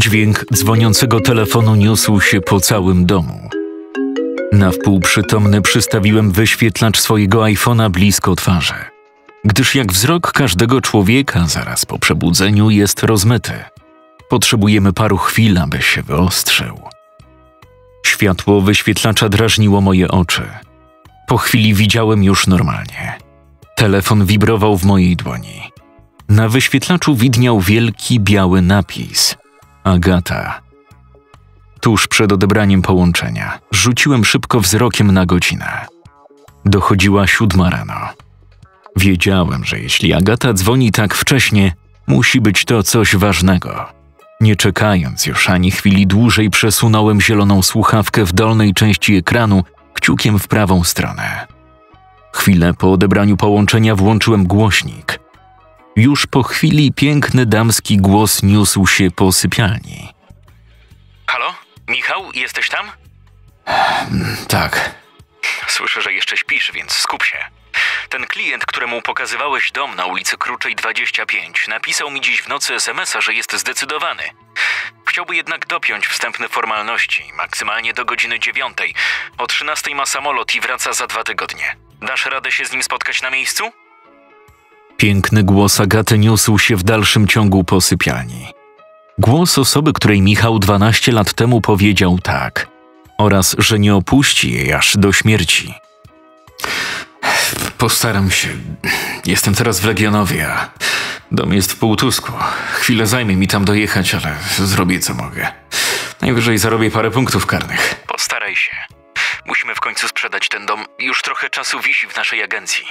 Dźwięk dzwoniącego telefonu niósł się po całym domu. Na wpół przytomny przystawiłem wyświetlacz swojego iPhone'a blisko twarzy, gdyż jak wzrok każdego człowieka zaraz po przebudzeniu jest rozmyty. Potrzebujemy paru chwil, aby się wyostrzył. Światło wyświetlacza drażniło moje oczy. Po chwili widziałem już normalnie. Telefon wibrował w mojej dłoni. Na wyświetlaczu widniał wielki biały napis Agata. Tuż przed odebraniem połączenia rzuciłem szybko wzrokiem na godzinę. Dochodziła siódma rano. Wiedziałem, że jeśli Agata dzwoni tak wcześnie, musi być to coś ważnego. Nie czekając już ani chwili dłużej, przesunąłem zieloną słuchawkę w dolnej części ekranu kciukiem w prawą stronę. Chwilę po odebraniu połączenia włączyłem głośnik. Już po chwili piękny damski głos niósł się po sypialni. Halo? Michał, jesteś tam? Tak, Słyszę, że jeszcze śpisz, więc skup się. Ten klient, któremu pokazywałeś dom na ulicy Kruczej 25, napisał mi dziś w nocy SMS-a, że jest zdecydowany. Chciałby jednak dopiąć wstępne formalności, maksymalnie do godziny 9. O 13 ma samolot i wraca za dwa tygodnie. Dasz radę się z nim spotkać na miejscu? Piękny głos Agaty niósł się w dalszym ciągu po sypialni. Głos osoby, której Michał 12 lat temu powiedział tak, oraz że nie opuści jej aż do śmierci. Postaram się. Jestem teraz w Legionowie, a dom jest w Półtusku. Chwilę zajmie mi tam dojechać, ale zrobię co mogę. Najwyżej zarobię parę punktów karnych. Postaraj się. Musimy w końcu sprzedać ten dom. Już trochę czasu wisi w naszej agencji.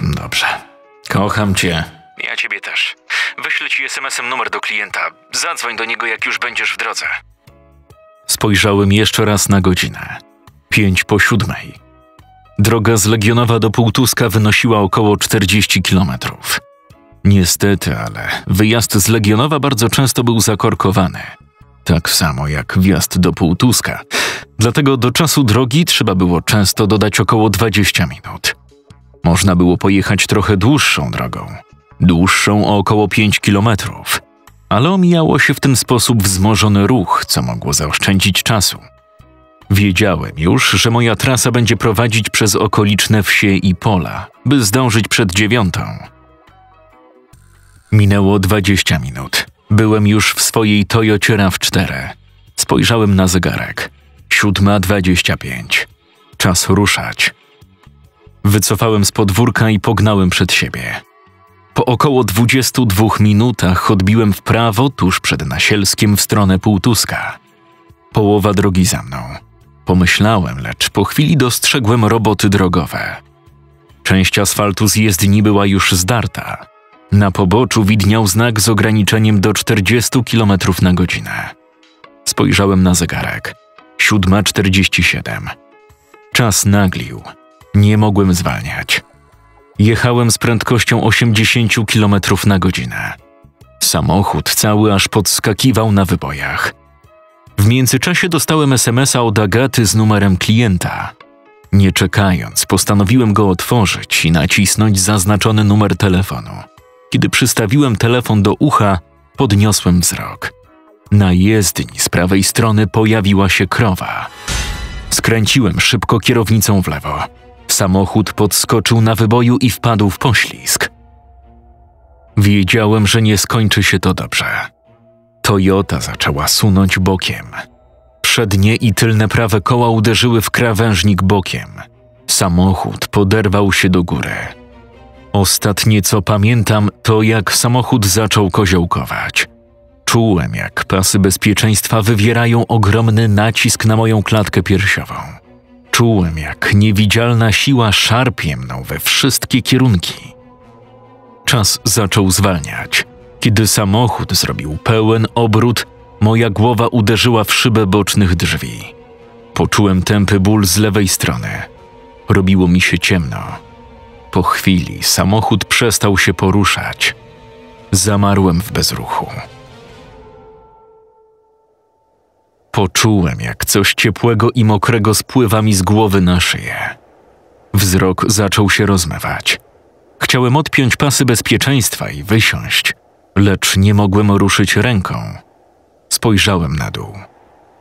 Dobrze. Kocham cię. Ja ciebie też. Wyślę ci SMS-em numer do klienta. Zadzwoń do niego, jak już będziesz w drodze. Spojrzałem jeszcze raz na godzinę. Pięć po siódmej. Droga z Legionowa do Półtuska wynosiła około 40 kilometrów. Niestety, ale wyjazd z Legionowa bardzo często był zakorkowany. Tak samo jak wjazd do Półtuska. Dlatego do czasu drogi trzeba było często dodać około 20 minut. Można było pojechać trochę dłuższą drogą. Dłuższą o około 5 kilometrów. Ale omijało się w ten sposób wzmożony ruch, co mogło zaoszczędzić czasu. Wiedziałem już, że moja trasa będzie prowadzić przez okoliczne wsie i pola, by zdążyć przed dziewiątą. Minęło 20 minut. Byłem już w swojej Toyocie RAV4. Spojrzałem na zegarek. Siódma dwadzieścia pięć. Czas ruszać. Wycofałem z podwórka i pognałem przed siebie. Po około 22 minutach odbiłem w prawo tuż przed Nasielskiem w stronę Półtuska. Połowa drogi za mną. Pomyślałem, lecz po chwili dostrzegłem roboty drogowe. Część asfaltu z jezdni była już zdarta. Na poboczu widniał znak z ograniczeniem do 40 km na godzinę. Spojrzałem na zegarek. 7.47. Czas naglił. Nie mogłem zwalniać. Jechałem z prędkością 80 km na godzinę. Samochód cały aż podskakiwał na wybojach. W międzyczasie dostałem SMS-a od Agaty z numerem klienta. Nie czekając, postanowiłem go otworzyć i nacisnąć zaznaczony numer telefonu. Kiedy przystawiłem telefon do ucha, podniosłem wzrok. Na jezdni z prawej strony pojawiła się krowa. Skręciłem szybko kierownicą w lewo. Samochód podskoczył na wyboju i wpadł w poślizg. Wiedziałem, że nie skończy się to dobrze. Toyota zaczęła sunąć bokiem. Przednie i tylne prawe koła uderzyły w krawężnik bokiem. Samochód poderwał się do góry. Ostatnie co pamiętam, to jak samochód zaczął koziołkować. Czułem, jak pasy bezpieczeństwa wywierają ogromny nacisk na moją klatkę piersiową. Czułem, jak niewidzialna siła szarpie mną we wszystkie kierunki. Czas zaczął zwalniać. Kiedy samochód zrobił pełen obrót, moja głowa uderzyła w szybę bocznych drzwi. Poczułem tępy ból z lewej strony. Robiło mi się ciemno. Po chwili samochód przestał się poruszać. Zamarłem w bezruchu. Poczułem, jak coś ciepłego i mokrego spływa mi z głowy na szyję. Wzrok zaczął się rozmywać. Chciałem odpiąć pasy bezpieczeństwa i wysiąść, lecz nie mogłem ruszyć ręką. Spojrzałem na dół.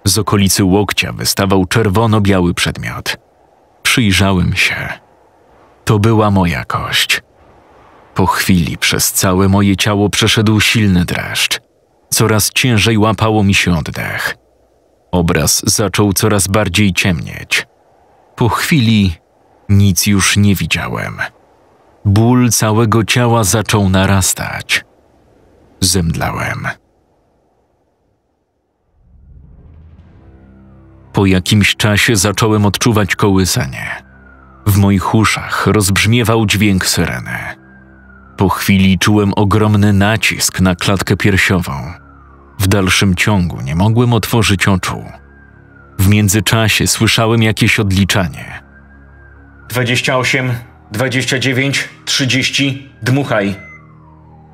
Z okolicy łokcia wystawał czerwono-biały przedmiot. Przyjrzałem się. To była moja kość. Po chwili przez całe moje ciało przeszedł silny dreszcz. Coraz ciężej łapało mi się oddech. Obraz zaczął coraz bardziej ciemnieć. Po chwili nic już nie widziałem. Ból całego ciała zaczął narastać. Zemdlałem. Po jakimś czasie zacząłem odczuwać kołysanie. W moich uszach rozbrzmiewał dźwięk syreny. Po chwili czułem ogromny nacisk na klatkę piersiową. W dalszym ciągu nie mogłem otworzyć oczu. W międzyczasie słyszałem jakieś odliczanie. 28, 29, 30, dmuchaj.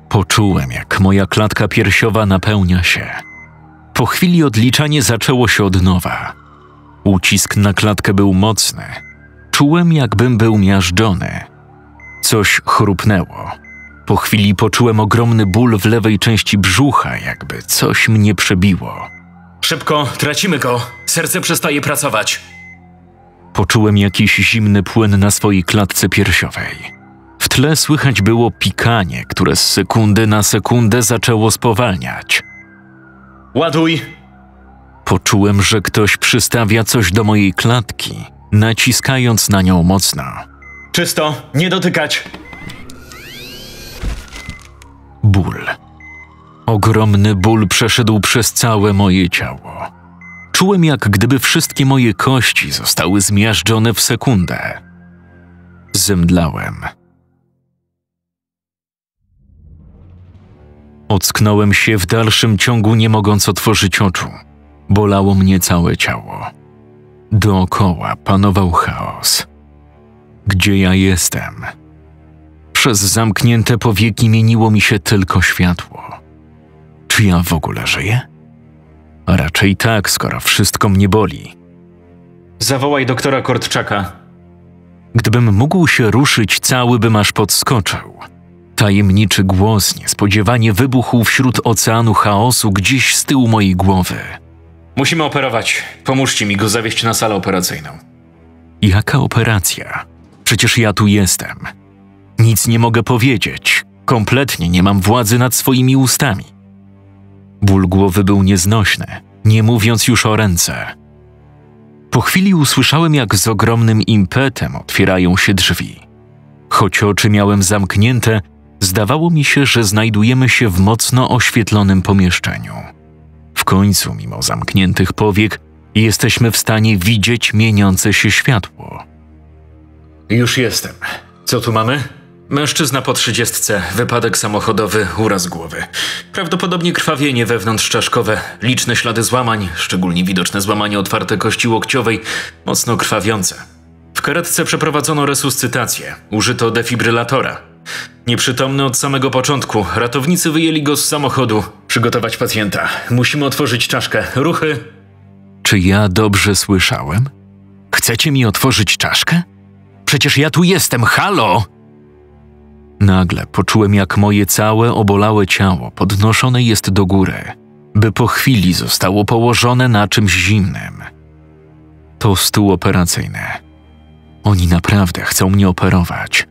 Poczułem, jak moja klatka piersiowa napełnia się. Po chwili odliczanie zaczęło się od nowa. Ucisk na klatkę był mocny. Czułem, jakbym był miażdżony. Coś chrupnęło. Po chwili poczułem ogromny ból w lewej części brzucha, jakby coś mnie przebiło. Szybko, tracimy go. Serce przestaje pracować. Poczułem jakiś zimny płyn na swojej klatce piersiowej. W tle słychać było pikanie, które z sekundy na sekundę zaczęło spowalniać. Ładuj. Poczułem, że ktoś przystawia coś do mojej klatki, naciskając na nią mocno. Czysto, nie dotykać. Ból. Ogromny ból przeszedł przez całe moje ciało. Czułem, jak gdyby wszystkie moje kości zostały zmiażdżone w sekundę. Zemdlałem. Ocknąłem się w dalszym ciągu, nie mogąc otworzyć oczu. Bolało mnie całe ciało. Dookoła panował chaos. Gdzie ja jestem? Przez zamknięte powieki mieniło mi się tylko światło. Czy ja w ogóle żyję? A raczej tak, skoro wszystko mnie boli. Zawołaj doktora Kortczaka. Gdybym mógł się ruszyć, cały bym aż podskoczył. Tajemniczy głos niespodziewanie wybuchł wśród oceanu chaosu gdzieś z tyłu mojej głowy. Musimy operować. Pomóżcie mi go zawieźć na salę operacyjną. Jaka operacja? Przecież ja tu jestem. Nic nie mogę powiedzieć. Kompletnie nie mam władzy nad swoimi ustami. Ból głowy był nieznośny, nie mówiąc już o ręce. Po chwili usłyszałem, jak z ogromnym impetem otwierają się drzwi. Choć oczy miałem zamknięte, zdawało mi się, że znajdujemy się w mocno oświetlonym pomieszczeniu. W końcu, mimo zamkniętych powiek, jesteśmy w stanie widzieć mieniące się światło. Już jestem. Co tu mamy? Mężczyzna po trzydziestce, wypadek samochodowy, uraz głowy. Prawdopodobnie krwawienie wewnątrzczaszkowe, liczne ślady złamań, szczególnie widoczne złamanie otwarte kości łokciowej, mocno krwawiące. W karetce przeprowadzono resuscytację, użyto defibrylatora. Nieprzytomny od samego początku, ratownicy wyjęli go z samochodu. Przygotować pacjenta. Musimy otworzyć czaszkę. Ruchy. Czy ja dobrze słyszałem? Chcecie mi otworzyć czaszkę? Przecież ja tu jestem, halo! Nagle poczułem, jak moje całe obolałe ciało podnoszone jest do góry, by po chwili zostało położone na czymś zimnym. To stół operacyjny. Oni naprawdę chcą mnie operować.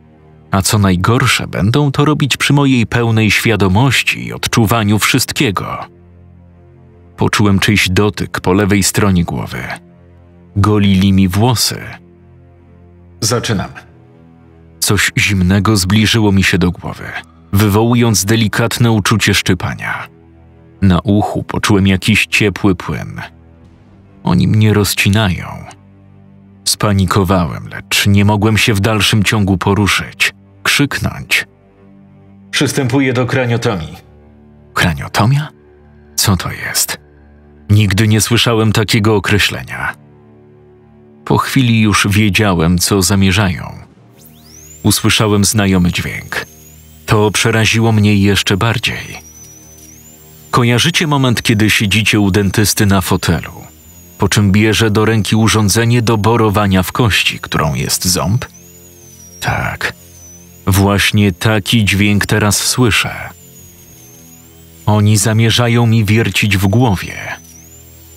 A co najgorsze, będą to robić przy mojej pełnej świadomości i odczuwaniu wszystkiego. Poczułem czyjś dotyk po lewej stronie głowy. Golili mi włosy. Zaczynam. Coś zimnego zbliżyło mi się do głowy, wywołując delikatne uczucie szczypania. Na uchu poczułem jakiś ciepły płyn. Oni mnie rozcinają. Spanikowałem, lecz nie mogłem się w dalszym ciągu poruszyć, krzyknąć. Przystępuję do kraniotomii. Kraniotomia? Co to jest? Nigdy nie słyszałem takiego określenia. Po chwili już wiedziałem, co zamierzają. Usłyszałem znajomy dźwięk. To przeraziło mnie jeszcze bardziej. Kojarzycie moment, kiedy siedzicie u dentysty na fotelu, po czym bierze do ręki urządzenie do borowania w kości, którą jest ząb? Tak, właśnie taki dźwięk teraz słyszę. Oni zamierzają mi wiercić w głowie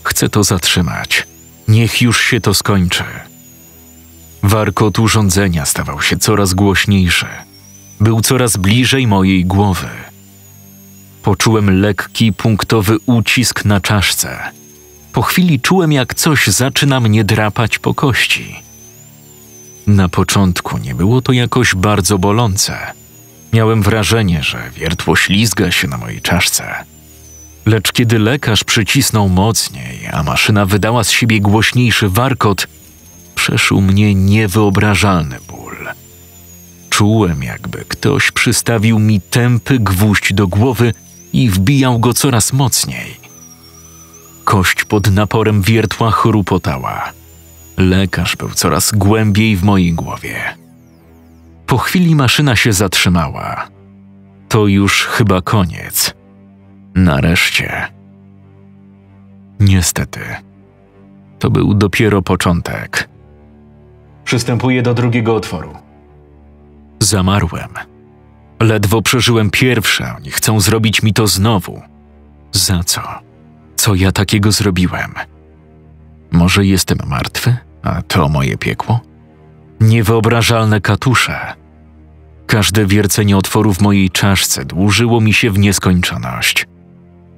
Chcę to zatrzymać. Niech już się to skończy. Warkot urządzenia stawał się coraz głośniejszy. Był coraz bliżej mojej głowy. Poczułem lekki, punktowy ucisk na czaszce. Po chwili czułem, jak coś zaczyna mnie drapać po kości. Na początku nie było to jakoś bardzo bolące. Miałem wrażenie, że wiertło ślizga się na mojej czaszce. Lecz kiedy lekarz przycisnął mocniej, a maszyna wydała z siebie głośniejszy warkot, przeszył mnie niewyobrażalny ból. Czułem, jakby ktoś przystawił mi tępy gwóźdź do głowy i wbijał go coraz mocniej. Kość pod naporem wiertła chrupotała. Lekarz był coraz głębiej w mojej głowie. Po chwili maszyna się zatrzymała. To już chyba koniec. Nareszcie. Niestety, to był dopiero początek. Przystępuję do drugiego otworu. Zamarłem. Ledwo przeżyłem pierwsze, oni chcą zrobić mi to znowu. Za co? Co ja takiego zrobiłem? Może jestem martwy, a to moje piekło? Niewyobrażalne katusze. Każde wiercenie otworu w mojej czaszce dłużyło mi się w nieskończoność.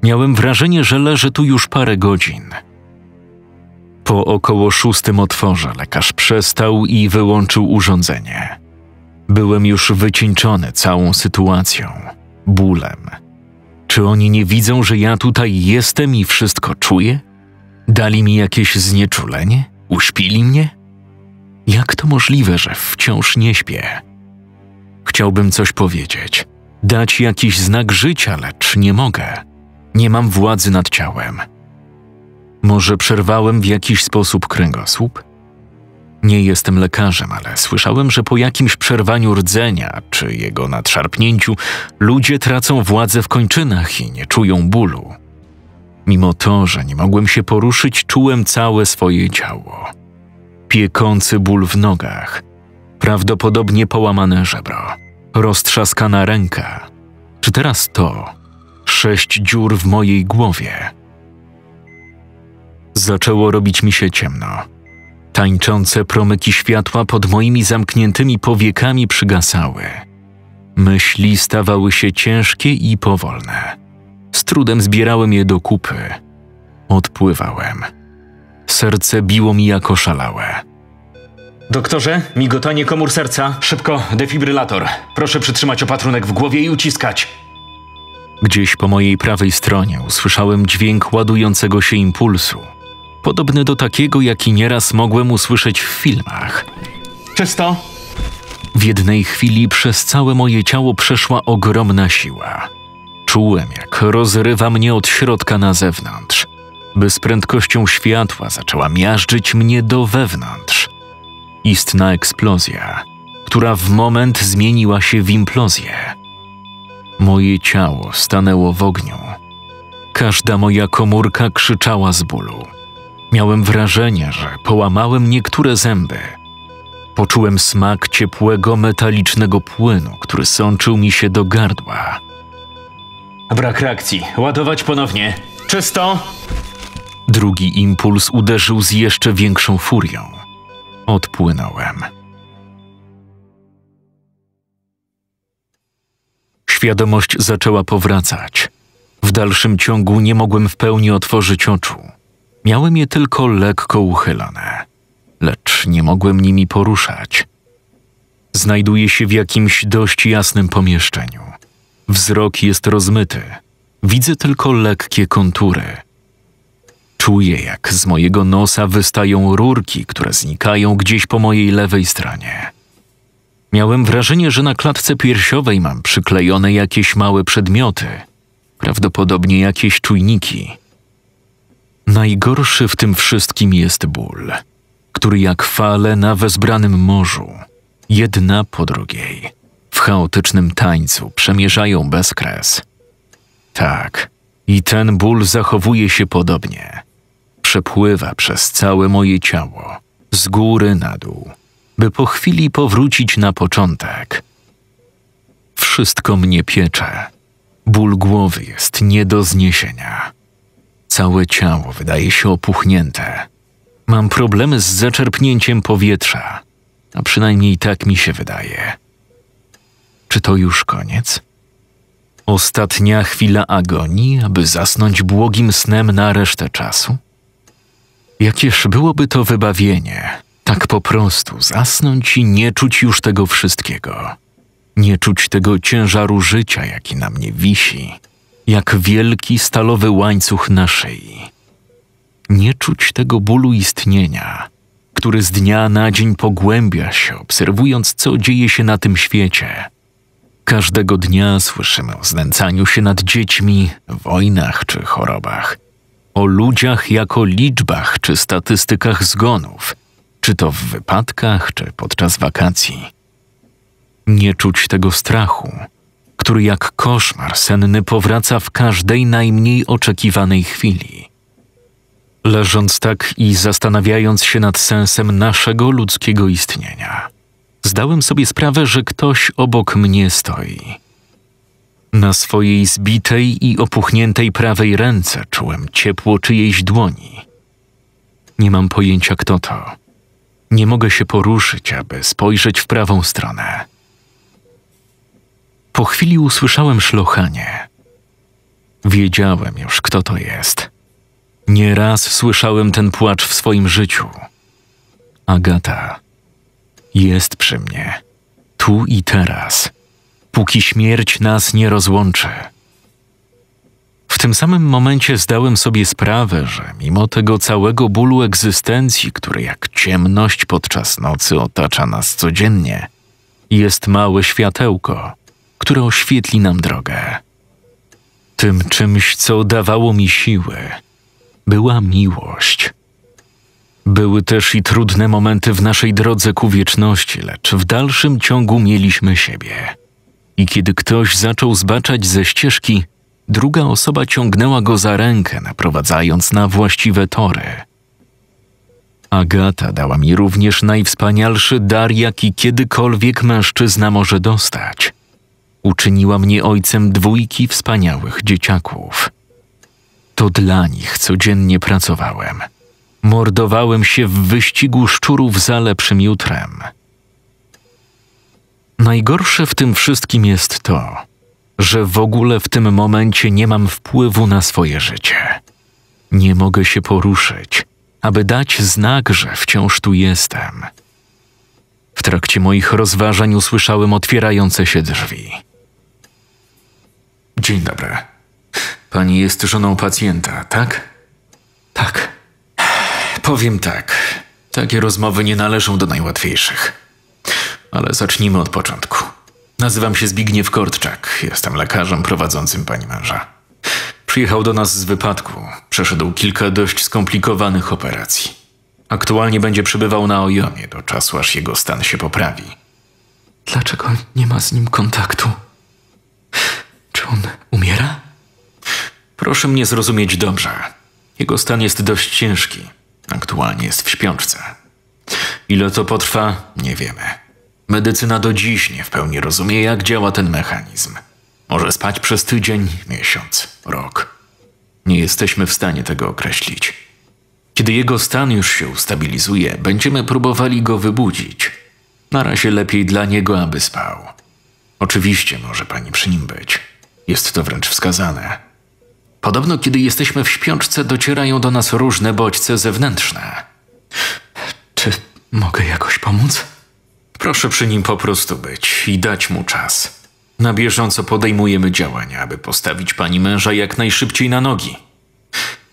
Miałem wrażenie, że leżę tu już parę godzin. Po około szóstym otworze lekarz przestał i wyłączył urządzenie. Byłem już wycieńczony całą sytuacją, bólem. Czy oni nie widzą, że ja tutaj jestem i wszystko czuję? Dali mi jakieś znieczulenie? Uśpili mnie? Jak to możliwe, że wciąż nie śpię? Chciałbym coś powiedzieć, dać jakiś znak życia, lecz nie mogę. Nie mam władzy nad ciałem. Może przerwałem w jakiś sposób kręgosłup? Nie jestem lekarzem, ale słyszałem, że po jakimś przerwaniu rdzenia czy jego nadszarpnięciu ludzie tracą władzę w kończynach i nie czują bólu. Mimo to, że nie mogłem się poruszyć, czułem całe swoje ciało. Piekący ból w nogach, prawdopodobnie połamane żebro, roztrzaskana ręka, czy teraz to, sześć dziur w mojej głowie. Zaczęło robić mi się ciemno. Tańczące promyki światła pod moimi zamkniętymi powiekami przygasały. Myśli stawały się ciężkie i powolne. Z trudem zbierałem je do kupy. Odpływałem. Serce biło mi jako szalałe. Doktorze, migotanie komór serca. Szybko, defibrylator. Proszę przytrzymać opatrunek w głowie i uciskać. Gdzieś po mojej prawej stronie usłyszałem dźwięk ładującego się impulsu, podobny do takiego, jaki nieraz mogłem usłyszeć w filmach. Czysto? W jednej chwili przez całe moje ciało przeszła ogromna siła. Czułem, jak rozrywa mnie od środka na zewnątrz, by z prędkością światła zaczęła miażdżyć mnie do wewnątrz. Istna eksplozja, która w moment zmieniła się w implozję. Moje ciało stanęło w ogniu. Każda moja komórka krzyczała z bólu. Miałem wrażenie, że połamałem niektóre zęby. Poczułem smak ciepłego, metalicznego płynu, który sączył mi się do gardła. Brak reakcji. Ładować ponownie. Czysto? Drugi impuls uderzył z jeszcze większą furią. Odpłynąłem. Świadomość zaczęła powracać. W dalszym ciągu nie mogłem w pełni otworzyć oczu. Miałem je tylko lekko uchylone, lecz nie mogłem nimi poruszać. Znajduję się w jakimś dość jasnym pomieszczeniu. Wzrok jest rozmyty. Widzę tylko lekkie kontury. Czuję, jak z mojego nosa wystają rurki, które znikają gdzieś po mojej lewej stronie. Miałem wrażenie, że na klatce piersiowej mam przyklejone jakieś małe przedmioty, prawdopodobnie jakieś czujniki. Najgorszy w tym wszystkim jest ból, który jak fale na wezbranym morzu, jedna po drugiej, w chaotycznym tańcu przemierzają bezkres. Tak, i ten ból zachowuje się podobnie. Przepływa przez całe moje ciało, z góry na dół by po chwili powrócić na początek. Wszystko mnie piecze. Ból głowy jest nie do zniesienia. Całe ciało wydaje się opuchnięte. Mam problemy z zaczerpnięciem powietrza, a przynajmniej tak mi się wydaje. Czy to już koniec? Ostatnia chwila agonii, aby zasnąć błogim snem na resztę czasu? Jakież byłoby to wybawienie, tak po prostu zasnąć i nie czuć już tego wszystkiego. Nie czuć tego ciężaru życia, jaki na mnie wisi, jak wielki stalowy łańcuch na szyi. Nie czuć tego bólu istnienia, który z dnia na dzień pogłębia się, obserwując, co dzieje się na tym świecie. Każdego dnia słyszymy o znęcaniu się nad dziećmi, wojnach czy chorobach, o ludziach jako liczbach czy statystykach zgonów, czy to w wypadkach, czy podczas wakacji. Nie czuć tego strachu, który jak koszmar senny powraca w każdej najmniej oczekiwanej chwili. Leżąc tak i zastanawiając się nad sensem naszego ludzkiego istnienia, zdałem sobie sprawę, że ktoś obok mnie stoi. Na swojej zbitej i opuchniętej prawej ręce czułem ciepło czyjejś dłoni. Nie mam pojęcia, kto to. Nie mogę się poruszyć, aby spojrzeć w prawą stronę. Po chwili usłyszałem szlochanie. Wiedziałem już, kto to jest. Nieraz słyszałem ten płacz w swoim życiu. Agata jest przy mnie, tu i teraz, póki śmierć nas nie rozłączy. W tym samym momencie zdałem sobie sprawę, że mimo tego całego bólu egzystencji, który jak ciemność podczas nocy otacza nas codziennie, jest małe światełko, które oświetli nam drogę. Tym czymś, co dawało mi siły, była miłość. Były też i trudne momenty w naszej drodze ku wieczności, lecz w dalszym ciągu mieliśmy siebie. I kiedy ktoś zaczął zbaczać ze ścieżki, druga osoba ciągnęła go za rękę, naprowadzając na właściwe tory. Agata dała mi również najwspanialszy dar, jaki kiedykolwiek mężczyzna może dostać. Uczyniła mnie ojcem dwójki wspaniałych dzieciaków. To dla nich codziennie pracowałem. Mordowałem się w wyścigu szczurów za lepszym jutrem. Najgorsze w tym wszystkim jest to, że w ogóle w tym momencie nie mam wpływu na swoje życie. Nie mogę się poruszyć, aby dać znak, że wciąż tu jestem. W trakcie moich rozważań usłyszałem otwierające się drzwi. Dzień dobry. Pani jest żoną pacjenta, tak? Tak. Powiem tak. Takie rozmowy nie należą do najłatwiejszych. Ale zacznijmy od początku. Nazywam się Zbigniew Kortczak. Jestem lekarzem prowadzącym pani męża. Przyjechał do nas z wypadku. Przeszedł kilka dość skomplikowanych operacji. Aktualnie będzie przebywał na Ojomie do czasu, aż jego stan się poprawi. Dlaczego nie ma z nim kontaktu? On umiera? Proszę mnie zrozumieć dobrze. Jego stan jest dość ciężki. Aktualnie jest w śpiączce. Ile to potrwa, nie wiemy. Medycyna do dziś nie w pełni rozumie, jak działa ten mechanizm. Może spać przez tydzień, miesiąc, rok. Nie jesteśmy w stanie tego określić. Kiedy jego stan już się ustabilizuje, będziemy próbowali go wybudzić. Na razie lepiej dla niego, aby spał. Oczywiście może pani przy nim być. Jest to wręcz wskazane. Podobno, kiedy jesteśmy w śpiączce, docierają do nas różne bodźce zewnętrzne. Czy mogę jakoś pomóc? Proszę przy nim po prostu być i dać mu czas. Na bieżąco podejmujemy działania, aby postawić pani męża jak najszybciej na nogi.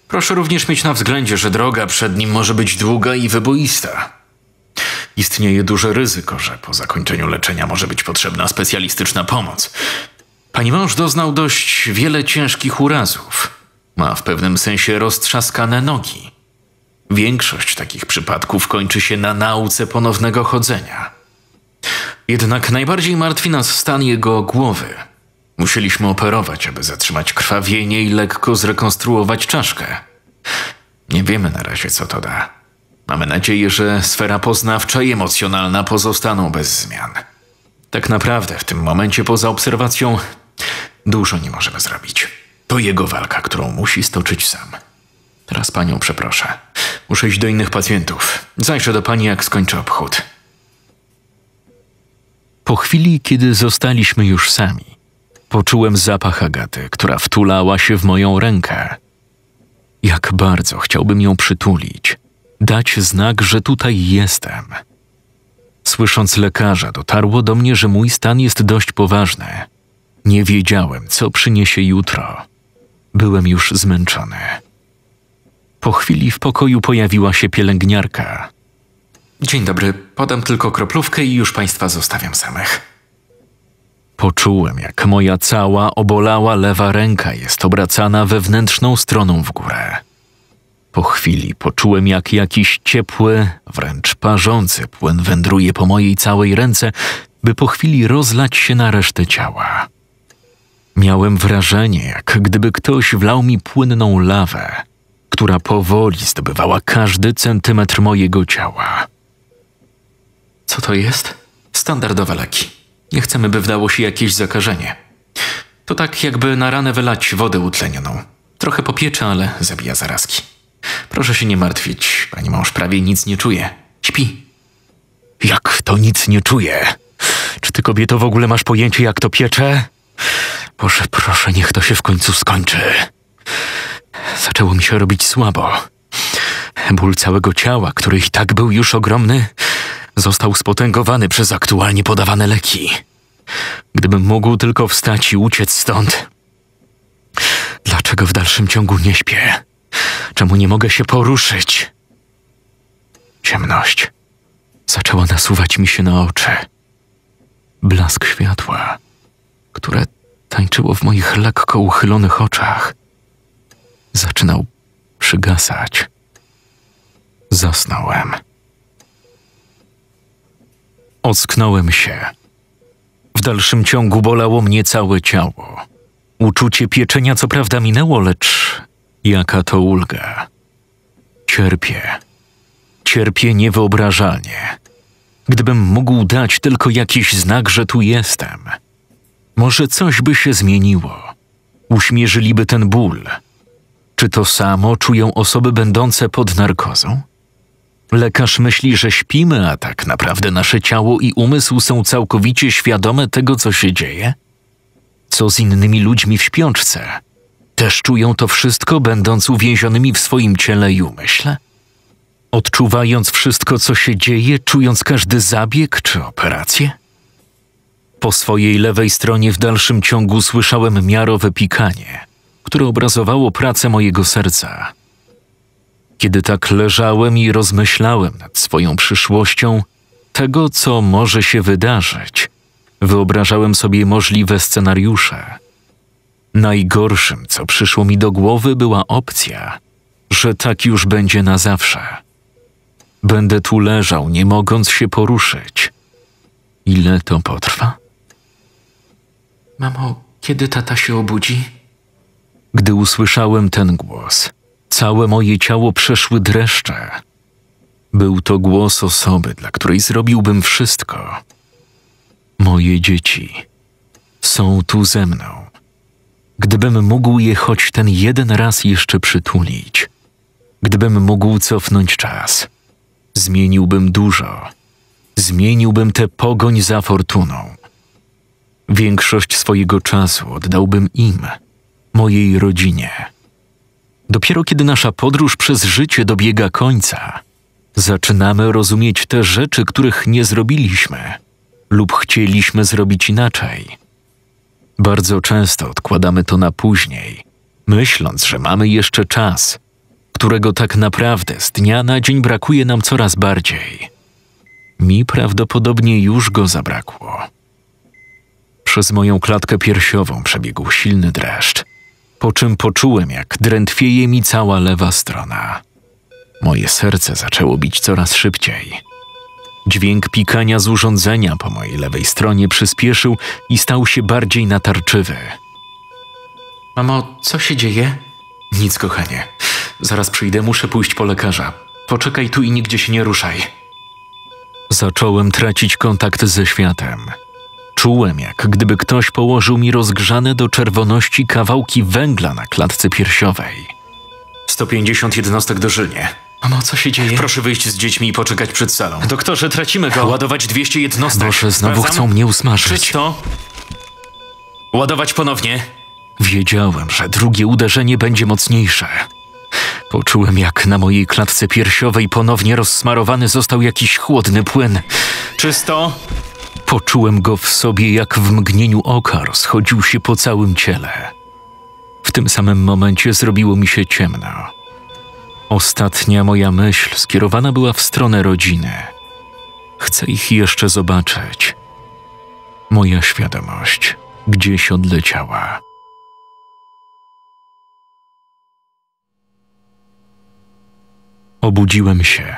Proszę również mieć na względzie, że droga przed nim może być długa i wyboista. Istnieje duże ryzyko, że po zakończeniu leczenia może być potrzebna specjalistyczna pomoc. Pani mąż doznał dość wiele ciężkich urazów. Ma w pewnym sensie roztrzaskane nogi. Większość takich przypadków kończy się na nauce ponownego chodzenia. Jednak najbardziej martwi nas stan jego głowy. Musieliśmy operować, aby zatrzymać krwawienie i lekko zrekonstruować czaszkę. Nie wiemy na razie, co to da. Mamy nadzieję, że sfera poznawcza i emocjonalna pozostaną bez zmian. Tak naprawdę w tym momencie poza obserwacją dużo nie możemy zrobić. To jego walka, którą musi stoczyć sam. Teraz panią przeproszę. Muszę iść do innych pacjentów. Zajrzę do pani, jak skończę obchód. Po chwili, kiedy zostaliśmy już sami, poczułem zapach Agaty, która wtulała się w moją rękę. Jak bardzo chciałbym ją przytulić, dać znak, że tutaj jestem. Słysząc lekarza, dotarło do mnie, że mój stan jest dość poważny. Nie wiedziałem, co przyniesie jutro. Byłem już zmęczony. Po chwili w pokoju pojawiła się pielęgniarka. Dzień dobry, podam tylko kroplówkę i już państwa zostawiam samych. Poczułem, jak moja cała obolała lewa ręka jest obracana wewnętrzną stroną w górę. Po chwili poczułem, jak jakiś ciepły, wręcz parzący płyn wędruje po mojej całej ręce, by po chwili rozlać się na resztę ciała. Miałem wrażenie, jak gdyby ktoś wlał mi płynną lawę, która powoli zdobywała każdy centymetr mojego ciała. Co to jest? Standardowe leki. Nie chcemy, by wdało się jakieś zakażenie. To tak, jakby na ranę wylać wodę utlenioną. Trochę popiecze, ale zabija zarazki. Proszę się nie martwić, pani mąż prawie nic nie czuje. Śpi. Jak to nic nie czuje? Czy ty, kobieto, w ogóle masz pojęcie, jak to piecze? Boże, proszę, niech to się w końcu skończy. Zaczęło mi się robić słabo. Ból całego ciała, który i tak był już ogromny, został spotęgowany przez aktualnie podawane leki. Gdybym mógł tylko wstać i uciec stąd. Dlaczego w dalszym ciągu nie śpię? Czemu nie mogę się poruszyć? Ciemność zaczęła nasuwać mi się na oczy. Blask światła, które tańczyło w moich lekko uchylonych oczach, zaczynał przygasać. Zasnąłem. Ocknąłem się. W dalszym ciągu bolało mnie całe ciało. Uczucie pieczenia co prawda minęło, lecz jaka to ulga. Cierpię. Cierpię niewyobrażalnie. Gdybym mógł dać tylko jakiś znak, że tu jestem, może coś by się zmieniło. Uśmierzyliby ten ból. Czy to samo czują osoby będące pod narkozą? Lekarz myśli, że śpimy, a tak naprawdę nasze ciało i umysł są całkowicie świadome tego, co się dzieje? Co z innymi ludźmi w śpiączce? Też czują to wszystko, będąc uwięzionymi w swoim ciele i umyśle? Odczuwając wszystko, co się dzieje, czując każdy zabieg czy operację? Po swojej lewej stronie w dalszym ciągu słyszałem miarowe pikanie, które obrazowało pracę mojego serca. Kiedy tak leżałem i rozmyślałem nad swoją przyszłością, tego, co może się wydarzyć, wyobrażałem sobie możliwe scenariusze. Najgorszym, co przyszło mi do głowy, była opcja, że tak już będzie na zawsze. Będę tu leżał, nie mogąc się poruszyć. Ile to potrwa? Mamo, kiedy tata się obudzi? Gdy usłyszałem ten głos, całe moje ciało przeszły dreszcze. Był to głos osoby, dla której zrobiłbym wszystko. Moje dzieci są tu ze mną. Gdybym mógł je choć ten jeden raz jeszcze przytulić, gdybym mógł cofnąć czas, zmieniłbym dużo. Zmieniłbym tę pogoń za fortuną. Większość swojego czasu oddałbym im, mojej rodzinie. Dopiero kiedy nasza podróż przez życie dobiega końca, zaczynamy rozumieć te rzeczy, których nie zrobiliśmy lub chcieliśmy zrobić inaczej. Bardzo często odkładamy to na później, myśląc, że mamy jeszcze czas, którego tak naprawdę z dnia na dzień brakuje nam coraz bardziej. Mi prawdopodobnie już go zabrakło. Przez moją klatkę piersiową przebiegł silny dreszcz, po czym poczułem, jak drętwieje mi cała lewa strona. Moje serce zaczęło bić coraz szybciej. Dźwięk pikania z urządzenia po mojej lewej stronie przyspieszył i stał się bardziej natarczywy. Mamo, co się dzieje? Nic, kochanie. Zaraz przyjdę, muszę pójść po lekarza. Poczekaj tu i nigdzie się nie ruszaj. Zacząłem tracić kontakt ze światem. Czułem, jak gdyby ktoś położył mi rozgrzane do czerwoności kawałki węgla na klatce piersiowej. 150 jednostek dożylnie. Mamo, co się dzieje? Proszę wyjść z dziećmi i poczekać przed salą. Doktorze, tracimy go. Ładować 200 jednostek. Boże, znowu Sprawdzam. chcą mnie usmażyć. Czysto. Ładować ponownie. Wiedziałem, że drugie uderzenie będzie mocniejsze. Poczułem, jak na mojej klatce piersiowej ponownie rozsmarowany został jakiś chłodny płyn. Czysto. Poczułem go w sobie, jak w mgnieniu oka rozchodził się po całym ciele. W tym samym momencie zrobiło mi się ciemno. Ostatnia moja myśl skierowana była w stronę rodziny. Chcę ich jeszcze zobaczyć. Moja świadomość gdzieś odleciała. Obudziłem się.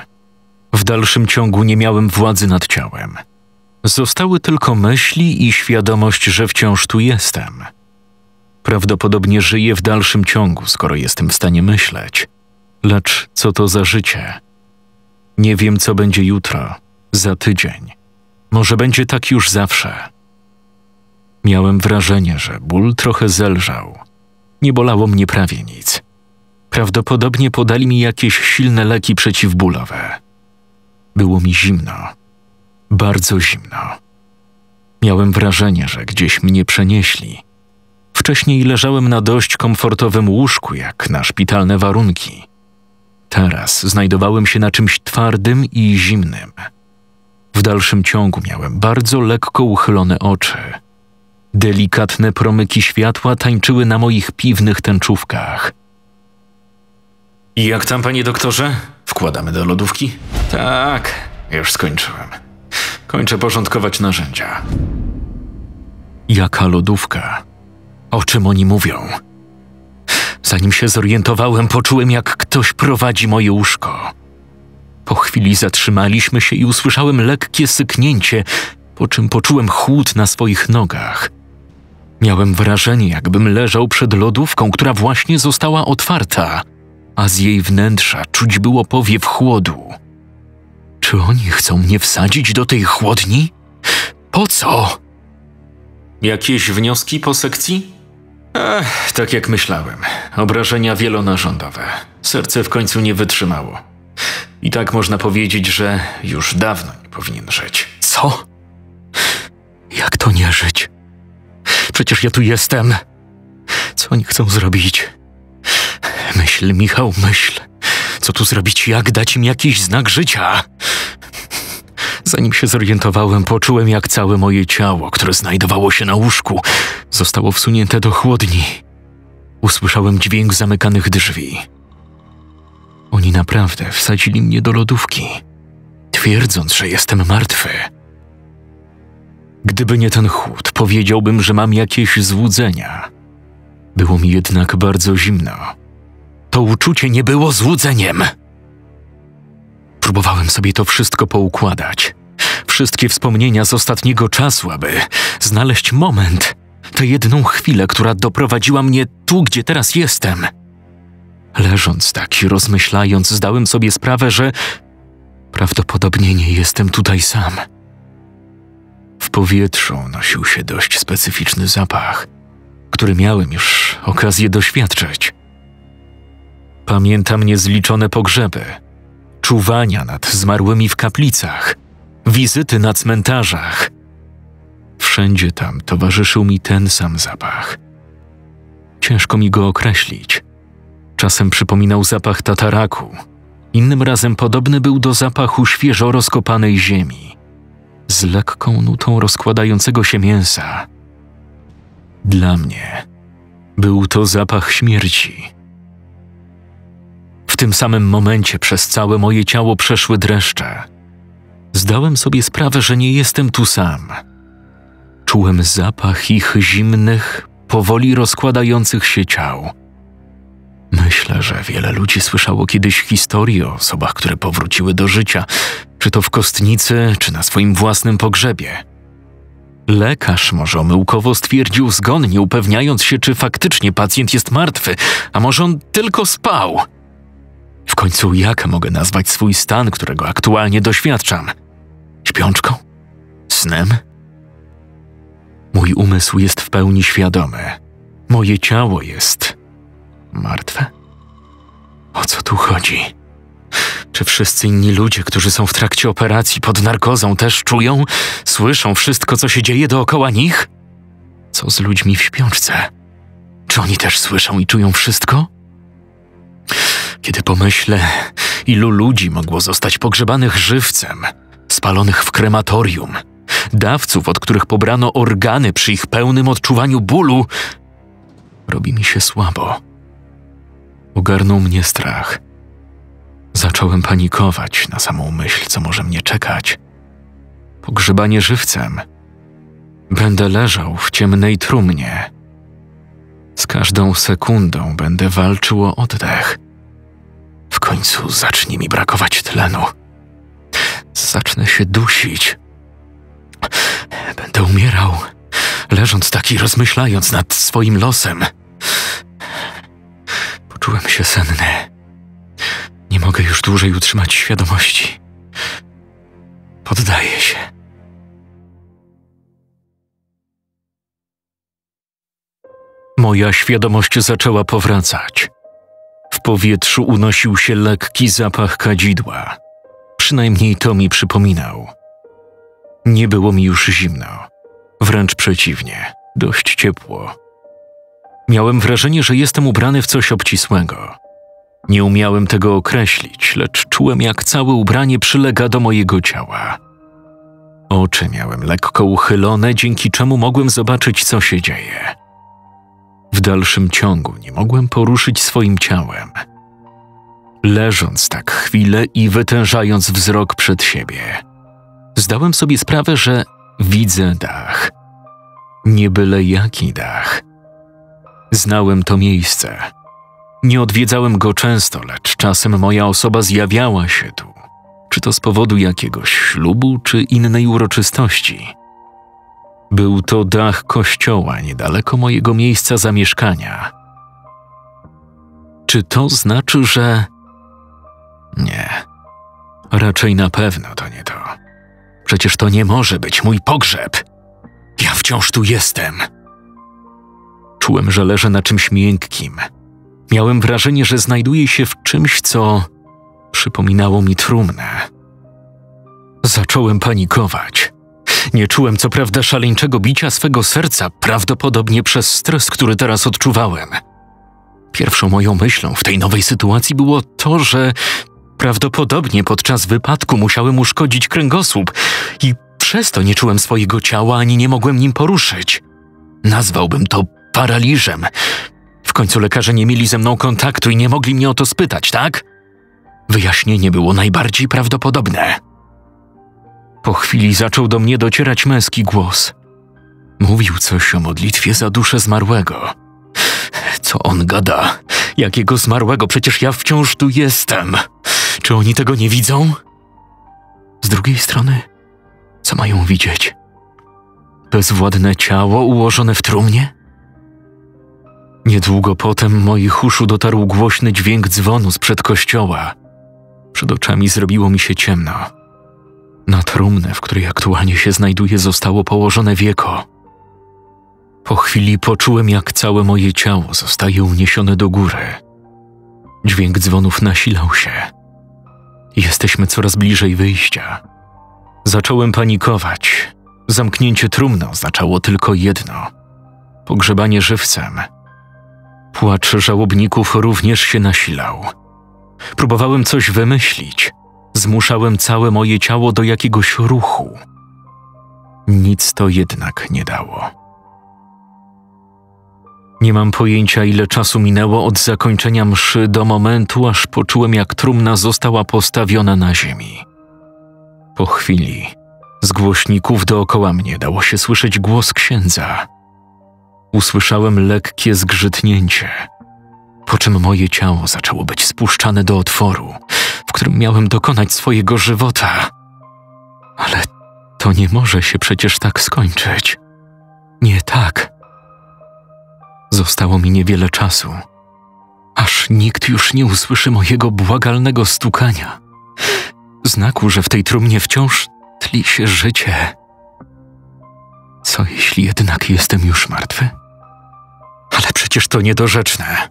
W dalszym ciągu nie miałem władzy nad ciałem. Zostały tylko myśli i świadomość, że wciąż tu jestem. Prawdopodobnie żyję w dalszym ciągu, skoro jestem w stanie myśleć. Lecz co to za życie? Nie wiem, co będzie jutro, za tydzień. Może będzie tak już zawsze. Miałem wrażenie, że ból trochę zelżał. Nie bolało mnie prawie nic. Prawdopodobnie podali mi jakieś silne leki przeciwbólowe. Było mi zimno. Bardzo zimno. Miałem wrażenie, że gdzieś mnie przenieśli. Wcześniej leżałem na dość komfortowym łóżku, jak na szpitalne warunki. Teraz znajdowałem się na czymś twardym i zimnym. W dalszym ciągu miałem bardzo lekko uchylone oczy. Delikatne promyki światła tańczyły na moich piwnych tęczówkach. I jak tam, panie doktorze? Wkładamy do lodówki? Tak, już skończyłem. Kończę porządkować narzędzia. Jaka lodówka? O czym oni mówią? Zanim się zorientowałem, poczułem, jak ktoś prowadzi moje łóżko. Po chwili zatrzymaliśmy się i usłyszałem lekkie syknięcie, po czym poczułem chłód na swoich nogach. Miałem wrażenie, jakbym leżał przed lodówką, która właśnie została otwarta, a z jej wnętrza czuć było powiew chłodu. Czy oni chcą mnie wsadzić do tej chłodni? Po co? Jakieś wnioski po sekcji? Ech, tak jak myślałem. Obrażenia wielonarządowe. Serce w końcu nie wytrzymało. I tak można powiedzieć, że już dawno nie powinien żyć. Co? Jak to nie żyć? Przecież ja tu jestem. Co oni chcą zrobić? Myśl, Michał, myśl. Co tu zrobić? Jak dać im jakiś znak życia? Zanim się zorientowałem, poczułem, jak całe moje ciało, które znajdowało się na łóżku, zostało wsunięte do chłodni. Usłyszałem dźwięk zamykanych drzwi. Oni naprawdę wsadzili mnie do lodówki, twierdząc, że jestem martwy. Gdyby nie ten chłód, powiedziałbym, że mam jakieś złudzenia. Było mi jednak bardzo zimno. To uczucie nie było złudzeniem. Próbowałem sobie to wszystko poukładać. Wszystkie wspomnienia z ostatniego czasu, aby znaleźć moment, tę jedną chwilę, która doprowadziła mnie tu, gdzie teraz jestem. Leżąc tak i rozmyślając, zdałem sobie sprawę, że prawdopodobnie nie jestem tutaj sam. W powietrzu nosił się dość specyficzny zapach, który miałem już okazję doświadczyć. Pamiętam niezliczone pogrzeby, czuwania nad zmarłymi w kaplicach, wizyty na cmentarzach. Wszędzie tam towarzyszył mi ten sam zapach. Ciężko mi go określić. Czasem przypominał zapach tataraku, innym razem podobny był do zapachu świeżo rozkopanej ziemi, z lekką nutą rozkładającego się mięsa. Dla mnie był to zapach śmierci. W tym samym momencie przez całe moje ciało przeszły dreszcze. Zdałem sobie sprawę, że nie jestem tu sam. Czułem zapach ich zimnych, powoli rozkładających się ciał. Myślę, że wiele ludzi słyszało kiedyś historie o osobach, które powróciły do życia, czy to w kostnicy, czy na swoim własnym pogrzebie. Lekarz może omyłkowo stwierdził zgon, nie upewniając się, czy faktycznie pacjent jest martwy, a może on tylko spał. W końcu jak mogę nazwać swój stan, którego aktualnie doświadczam? Śpiączką? Snem? Mój umysł jest w pełni świadomy. Moje ciało jest martwe. co tu chodzi? Czy wszyscy inni ludzie, którzy są w trakcie operacji pod narkozą, też czują, słyszą wszystko, co się dzieje dookoła nich? Co z ludźmi w śpiączce? Czy oni też słyszą i czują wszystko? Kiedy pomyślę, ilu ludzi mogło zostać pogrzebanych żywcem, spalonych w krematorium, dawców, od których pobrano organy przy ich pełnym odczuwaniu bólu, robi mi się słabo. Ogarnął mnie strach. Zacząłem panikować na samą myśl, co może mnie czekać. Pogrzebanie żywcem. Będę leżał w ciemnej trumnie. Z każdą sekundą będę walczył o oddech. W końcu zacznie mi brakować tlenu. Zacznę się dusić. Będę umierał, leżąc taki, rozmyślając nad swoim losem. Poczułem się senny. Nie mogę już dłużej utrzymać świadomości. Poddaję się. Moja świadomość zaczęła powracać. W powietrzu unosił się lekki zapach kadzidła. Przynajmniej to mi przypominał. Nie było mi już zimno. Wręcz przeciwnie, dość ciepło. Miałem wrażenie, że jestem ubrany w coś obcisłego. Nie umiałem tego określić, lecz czułem, jak całe ubranie przylega do mojego ciała. Oczy miałem lekko uchylone, dzięki czemu mogłem zobaczyć, co się dzieje. W dalszym ciągu nie mogłem poruszyć swoim ciałem. Leżąc tak chwilę i wytężając wzrok przed siebie, zdałem sobie sprawę, że widzę dach. Nie byle jaki dach. Znałem to miejsce. Nie odwiedzałem go często, lecz czasem moja osoba zjawiała się tu, czy to z powodu jakiegoś ślubu, czy innej uroczystości. Był to dach kościoła niedaleko mojego miejsca zamieszkania. Czy to znaczy, że. Nie. Raczej na pewno to nie to. Przecież to nie może być mój pogrzeb. Ja wciąż tu jestem. Czułem, że leżę na czymś miękkim. Miałem wrażenie, że znajduję się w czymś, co przypominało mi trumnę. Zacząłem panikować. Nie czułem co prawda szaleńczego bicia swego serca, prawdopodobnie przez stres, który teraz odczuwałem. Pierwszą moją myślą w tej nowej sytuacji było to, że prawdopodobnie podczas wypadku musiałem uszkodzić kręgosłup i przez to nie czułem swojego ciała ani nie mogłem nim poruszyć. Nazwałbym to paraliżem. W końcu lekarze nie mieli ze mną kontaktu i nie mogli mnie o to spytać, tak? Wyjaśnienie było najbardziej prawdopodobne. Po chwili zaczął do mnie docierać męski głos. Mówił coś o modlitwie za duszę zmarłego. Co on gada? Jakiego zmarłego? Przecież ja wciąż tu jestem. Czy oni tego nie widzą? Z drugiej strony, co mają widzieć? Bezwładne ciało ułożone w trumnie? Niedługo potem moich uszu dotarł głośny dźwięk dzwonu sprzed kościoła. Przed oczami zrobiło mi się ciemno. Na trumnę, w której aktualnie się znajduję, zostało położone wieko. Po chwili poczułem, jak całe moje ciało zostaje uniesione do góry. Dźwięk dzwonów nasilał się. Jesteśmy coraz bliżej wyjścia. Zacząłem panikować. Zamknięcie trumny oznaczało tylko jedno: pogrzebanie żywcem. Płacz żałobników również się nasilał. Próbowałem coś wymyślić. Zmuszałem całe moje ciało do jakiegoś ruchu. Nic to jednak nie dało. Nie mam pojęcia, ile czasu minęło od zakończenia mszy do momentu, aż poczułem, jak trumna została postawiona na ziemi. Po chwili z głośników dookoła mnie dało się słyszeć głos księdza. Usłyszałem lekkie zgrzytnięcie, po czym moje ciało zaczęło być spuszczane do otworu, w którym miałem dokonać swojego żywota. Ale to nie może się przecież tak skończyć. Nie tak. Zostało mi niewiele czasu, aż nikt już nie usłyszy mojego błagalnego stukania. Znaku, że w tej trumnie wciąż tli się życie. Co jeśli jednak jestem już martwy? Ale przecież to niedorzeczne.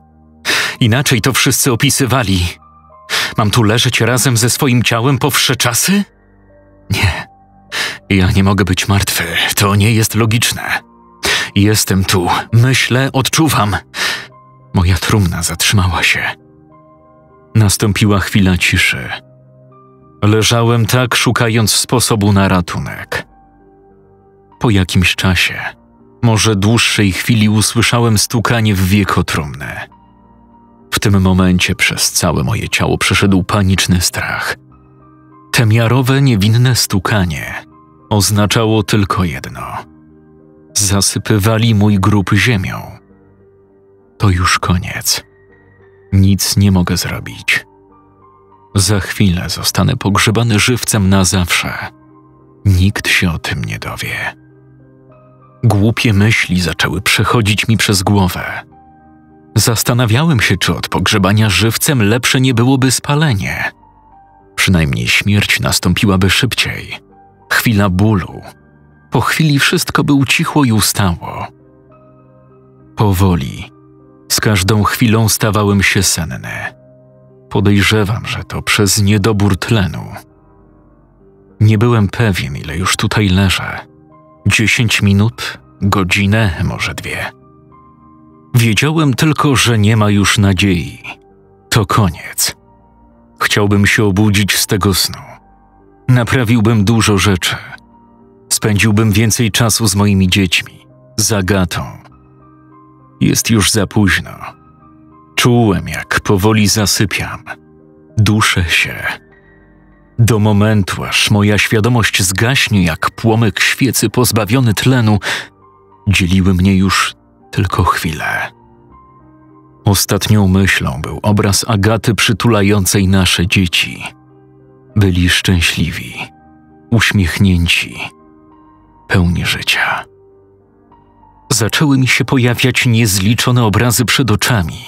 Inaczej to wszyscy opisywali. Mam tu leżeć razem ze swoim ciałem po wsze czasy? Nie. Ja nie mogę być martwy. To nie jest logiczne. Jestem tu, myślę, odczuwam. Moja trumna zatrzymała się. Nastąpiła chwila ciszy. Leżałem tak, szukając sposobu na ratunek. Po jakimś czasie, może dłuższej chwili, usłyszałem stukanie w wieko trumny. W tym momencie przez całe moje ciało przeszedł paniczny strach. Te miarowe, niewinne stukanie oznaczało tylko jedno: zasypywali mój grób ziemią. To już koniec. Nic nie mogę zrobić. Za chwilę zostanę pogrzebany żywcem na zawsze. Nikt się o tym nie dowie. Głupie myśli zaczęły przechodzić mi przez głowę. Zastanawiałem się, czy od pogrzebania żywcem lepsze nie byłoby spalenie. Przynajmniej śmierć nastąpiłaby szybciej. Chwila bólu. Po chwili wszystko by ucichło i ustało. Powoli, z każdą chwilą stawałem się senny. Podejrzewam, że to przez niedobór tlenu. Nie byłem pewien, ile już tutaj leżę. Dziesięć minut, godzinę, może dwie. Wiedziałem tylko, że nie ma już nadziei. To koniec. Chciałbym się obudzić z tego snu. Naprawiłbym dużo rzeczy. Spędziłbym więcej czasu z moimi dziećmi, z Agatą. Jest już za późno. Czułem, jak powoli zasypiam. Duszę się. Do momentu, aż moja świadomość zgaśnie jak płomyk świecy pozbawiony tlenu, dzieliły mnie już tylko chwilę. Ostatnią myślą był obraz Agaty przytulającej nasze dzieci. Byli szczęśliwi, uśmiechnięci, pełni życia. Zaczęły mi się pojawiać niezliczone obrazy przed oczami,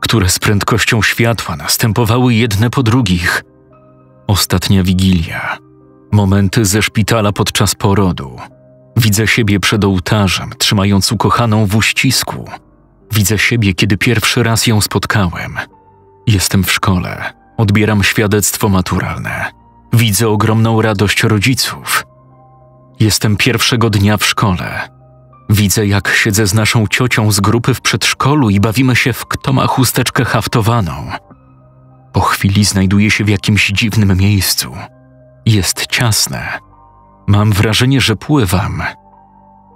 które z prędkością światła następowały jedne po drugich. Ostatnia wigilia, momenty ze szpitala podczas porodu. Widzę siebie przed ołtarzem, trzymając ukochaną w uścisku. Widzę siebie, kiedy pierwszy raz ją spotkałem. Jestem w szkole, odbieram świadectwo maturalne. Widzę ogromną radość rodziców. Jestem pierwszego dnia w szkole. Widzę, jak siedzę z naszą ciocią z grupy w przedszkolu i bawimy się w kto ma chusteczkę haftowaną. Po chwili znajduję się w jakimś dziwnym miejscu. Jest ciasne. Mam wrażenie, że pływam.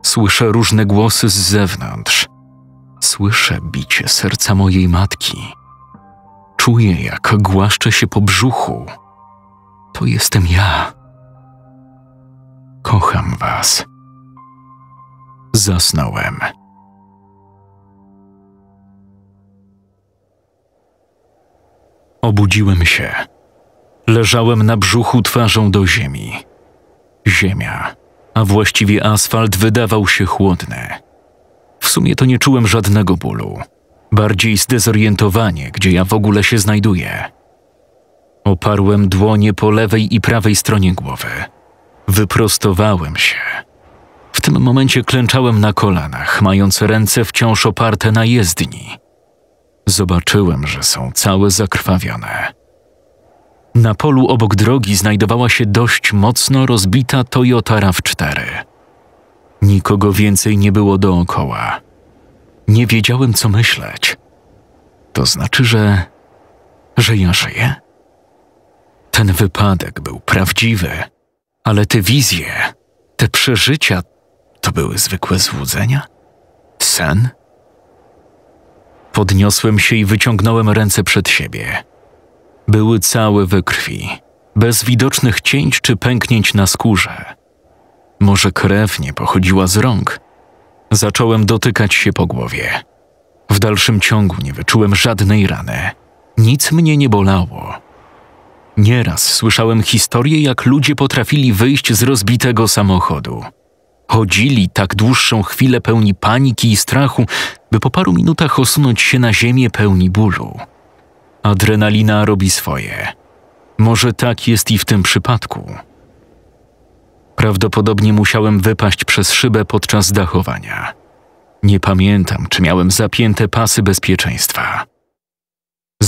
Słyszę różne głosy z zewnątrz. Słyszę bicie serca mojej matki. Czuję, jak głaszczę się po brzuchu. To jestem ja. Kocham was. Zasnąłem. Obudziłem się. Leżałem na brzuchu twarzą do ziemi. Ziemia, a właściwie asfalt wydawał się chłodny. W sumie to nie czułem żadnego bólu. Bardziej zdezorientowanie, gdzie ja w ogóle się znajduję. Oparłem dłonie po lewej i prawej stronie głowy. Wyprostowałem się. W tym momencie klęczałem na kolanach, mając ręce wciąż oparte na jezdni. Zobaczyłem, że są całe zakrwawione. Na polu obok drogi znajdowała się dość mocno rozbita Toyota RAV4. Nikogo więcej nie było dookoła. Nie wiedziałem, co myśleć. To znaczy, że. że ja żyję? Ten wypadek był prawdziwy, ale te wizje, te przeżycia to były zwykłe złudzenia? Sen? Podniosłem się i wyciągnąłem ręce przed siebie. Były całe we krwi, bez widocznych cięć czy pęknięć na skórze. Może krew nie pochodziła z rąk. Zacząłem dotykać się po głowie. W dalszym ciągu nie wyczułem żadnej rany. Nic mnie nie bolało. Nieraz słyszałem historię, jak ludzie potrafili wyjść z rozbitego samochodu. Chodzili tak dłuższą chwilę pełni paniki i strachu, by po paru minutach osunąć się na ziemię pełni bólu. Adrenalina robi swoje. Może tak jest i w tym przypadku. Prawdopodobnie musiałem wypaść przez szybę podczas dachowania. Nie pamiętam, czy miałem zapięte pasy bezpieczeństwa.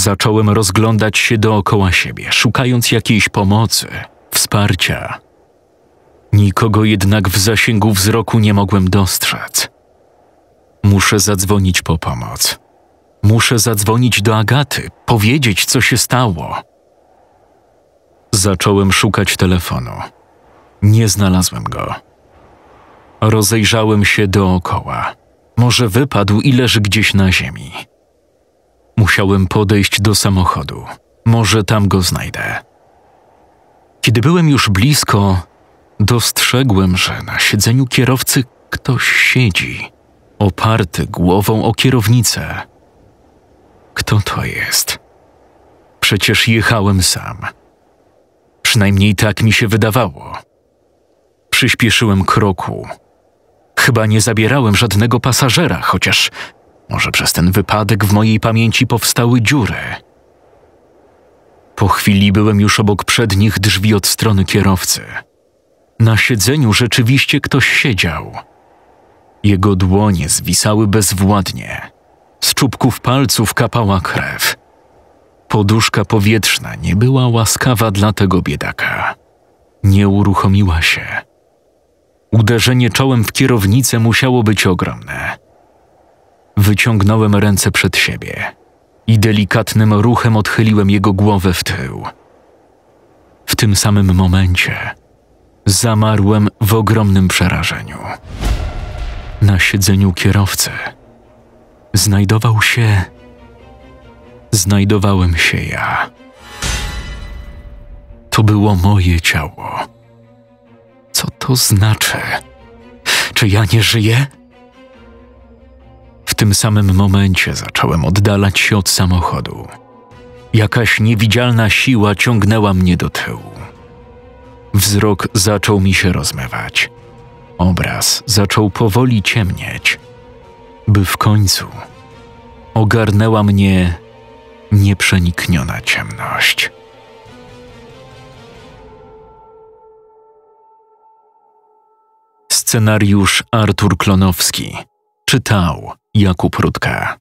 Zacząłem rozglądać się dookoła siebie, szukając jakiejś pomocy, wsparcia. Nikogo jednak w zasięgu wzroku nie mogłem dostrzec. Muszę zadzwonić po pomoc. Muszę zadzwonić do Agaty, powiedzieć, co się stało. Zacząłem szukać telefonu. Nie znalazłem go. Rozejrzałem się dookoła. Może wypadł i leży gdzieś na ziemi. Musiałem podejść do samochodu. Może tam go znajdę. Kiedy byłem już blisko, dostrzegłem, że na siedzeniu kierowcy ktoś siedzi, oparty głową o kierownicę. Kto to jest? Przecież jechałem sam. Przynajmniej tak mi się wydawało. Przyspieszyłem kroku. Chyba nie zabierałem żadnego pasażera, chociaż może przez ten wypadek w mojej pamięci powstały dziury. Po chwili byłem już obok przednich drzwi od strony kierowcy. Na siedzeniu rzeczywiście ktoś siedział. Jego dłonie zwisały bezwładnie. Z czubków palców kapała krew. Poduszka powietrzna nie była łaskawa dla tego biedaka. Nie uruchomiła się. Uderzenie czołem w kierownicę musiało być ogromne. Wyciągnąłem ręce przed siebie i delikatnym ruchem odchyliłem jego głowę w tył. W tym samym momencie zamarłem w ogromnym przerażeniu. Na siedzeniu kierowcy znajdował się. Znajdowałem się ja. To było moje ciało. Co to znaczy? Czy ja nie żyję? W tym samym momencie zacząłem oddalać się od samochodu. Jakaś niewidzialna siła ciągnęła mnie do tyłu. Wzrok zaczął mi się rozmywać. Obraz zaczął powoli ciemnieć, by w końcu ogarnęła mnie nieprzenikniona ciemność. Scenariusz Artur Klonowski czytał Jakub Rutka.